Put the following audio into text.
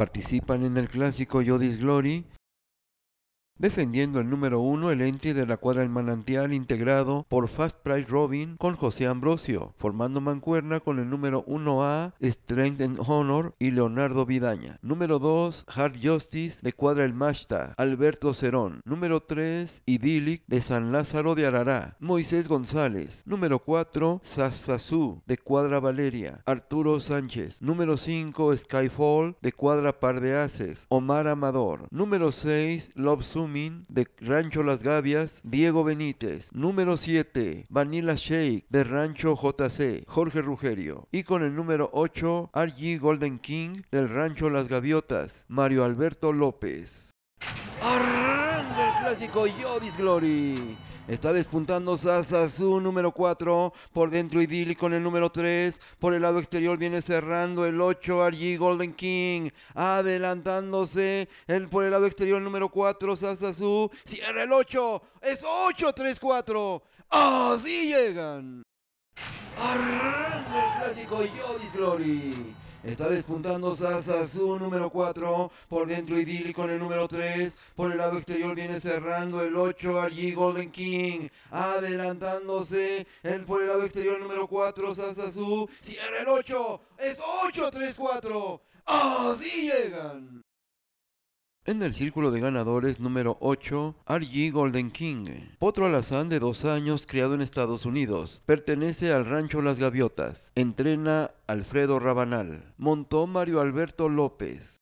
Participan en el clásico Yodis Glory defendiendo el número uno el ente de la cuadra El Manantial integrado por Fast Price Robin con José Ambrosio, formando mancuerna con el número 1A Strength and Honor y Leonardo Vidaña. Número 2 Hard Justice de cuadra El Mashta, Alberto Cerón. Número 3 Idyllic de San Lázaro de Arará, Moisés González. Número 4 Sasazú de cuadra Valeria, Arturo Sánchez. Número 5 Skyfall de cuadra Par de Haces, Omar Amador. Número 6 Love Zoom de Rancho Las Gavias, Diego Benítez. Número 7, Vanilla Shake de Rancho JC, Jorge Rugerio. Y con el número 8, RG Golden King del Rancho Las Gaviotas, Mario Alberto López. Clásico Yodis Glory. Está despuntando Sasasu número 4 por dentro Idili con el número 3. Por el lado exterior viene cerrando el 8 RG Golden King. Adelantándose el, por el lado exterior número 4 Sasasu. Cierra el 8. Es 8-3-4. Así llegan. Arranca el clásico Yodis Glory. Está despuntando Sasasu número 4 por dentro Idili con el número 3. Por el lado exterior viene cerrando el 8 RG Golden King. Adelantándose el por el lado exterior número 4 Sasasu. Cierra el 8. Es 8-3-4. Así llegan. En el círculo de ganadores número 8, RG Golden King. Potro alazán de dos años criado en Estados Unidos. Pertenece al rancho Las Gaviotas. Entrena Alfredo Rabanal. Montó Mario Alberto López.